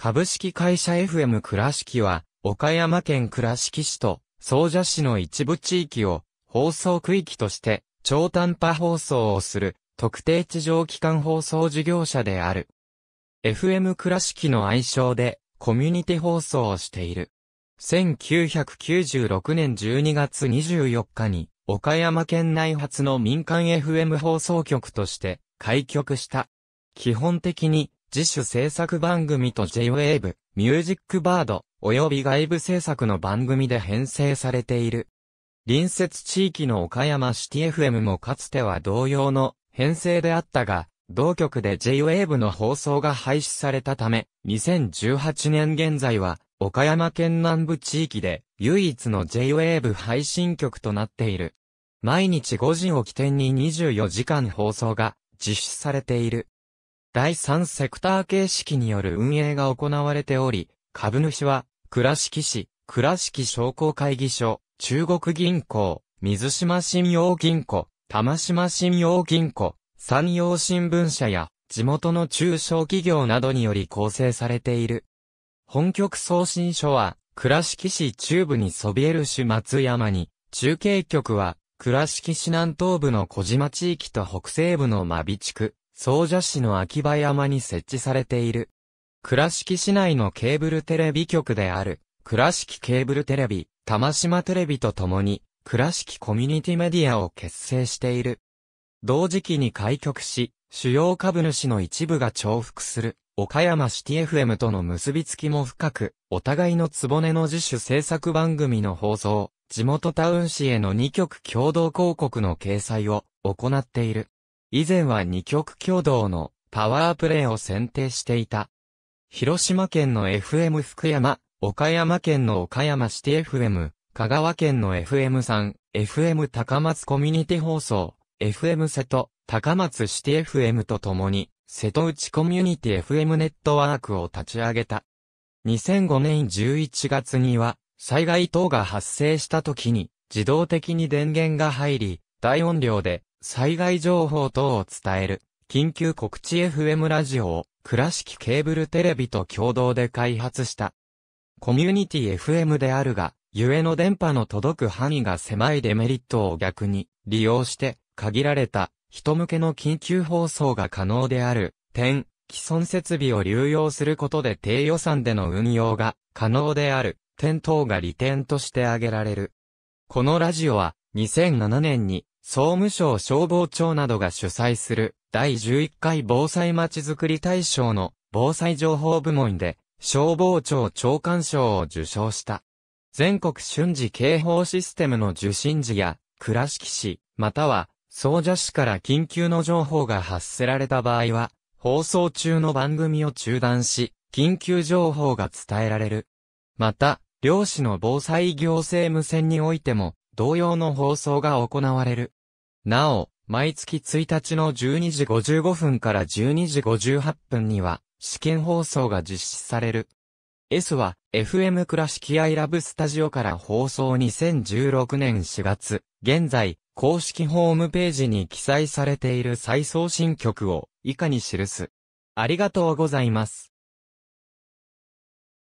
株式会社 FM 倉敷は、岡山県倉敷市と総社市の一部地域を放送区域として超短波放送をする特定地上機関放送事業者である。FM 倉敷の愛称でコミュニティ放送をしている。1996年12月24日に岡山県内初の民間 FM 放送局として開局した。基本的に自主制作番組と J-Wave、ミュージックバード、及び外部制作の番組で編成されている。隣接地域の岡山シティ FM もかつては同様の編成であったが、同局で J-Wave の放送が廃止されたため、2018年現在は岡山県南部地域で唯一の J-Wave 配信局となっている。毎日5時を起点に24時間放送が実施されている。第3セクター形式による運営が行われており、株主は、倉敷市、倉敷商工会議所、中国銀行、水島信用銀行、玉島信用銀行、山陽新聞社や、地元の中小企業などにより構成されている。本局送信所は、倉敷市中部にそびえる市松山に、中継局は、倉敷市南東部の小島地域と北西部の真備地区、総社市の秋葉山に設置されている。倉敷市内のケーブルテレビ局である、倉敷ケーブルテレビ、玉島テレビと共に、倉敷コミュニティメディアを結成している。同時期に開局し、主要株主の一部が重複する、岡山シティ FM との結びつきも深く、お互いのつぼねの自主制作番組の放送、地元タウン市への2局共同広告の掲載を行っている。以前は二極共同のパワープレイを選定していた。広島県の FM 福山、岡山県の岡山シティ FM、香川県の FM3、FM 高松コミュニティ放送、FM 瀬戸、高松シティ FM と共に、瀬戸内コミュニティ FM ネットワークを立ち上げた。2005年11月には、災害等が発生した時に、自動的に電源が入り、大音量で災害情報等を伝える、緊急告知 FM ラジオを、倉敷ケーブルテレビと共同で開発した。コミュニティ FM であるが、ゆえの電波の届く範囲が狭いデメリットを逆に利用して、限られた人向けの緊急放送が可能である点、既存設備を流用することで低予算での運用が可能である点等が利点として挙げられる。このラジオは2007年に総務省消防庁などが主催する第11回防災まちづくり大賞の防災情報部門で消防庁長官賞を受賞した。全国瞬時警報システムの受信時や倉敷市、または総社市から緊急の情報が発せられた場合は、放送中の番組を中断し、緊急情報が伝えられる。また、両市の防災行政無線においても、同様の放送が行われる。なお、毎月1日の12時55分から12時58分には、試験放送が実施される。S は、FM 倉敷アイラブスタジオから放送2016年4月、現在、公式ホームページに記載されている再送信曲を以下に記す。ありがとうございます。